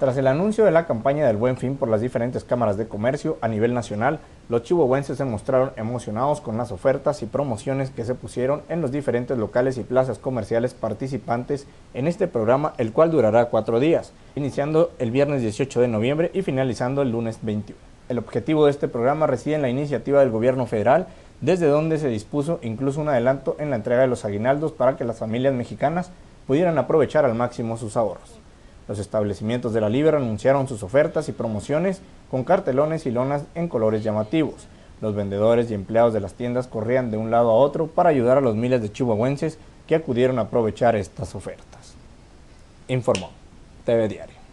Tras el anuncio de la campaña del Buen Fin por las diferentes cámaras de comercio a nivel nacional, los chihuahuenses se mostraron emocionados con las ofertas y promociones que se pusieron en los diferentes locales y plazas comerciales participantes en este programa, el cual durará cuatro días, iniciando el viernes 18 de noviembre y finalizando el lunes 21. El objetivo de este programa reside en la iniciativa del gobierno federal, desde donde se dispuso incluso un adelanto en la entrega de los aguinaldos para que las familias mexicanas pudieran aprovechar al máximo sus ahorros. Los establecimientos de la Libra anunciaron sus ofertas y promociones con cartelones y lonas en colores llamativos. Los vendedores y empleados de las tiendas corrían de un lado a otro para ayudar a los miles de chihuahuenses que acudieron a aprovechar estas ofertas. Informó TV Diario.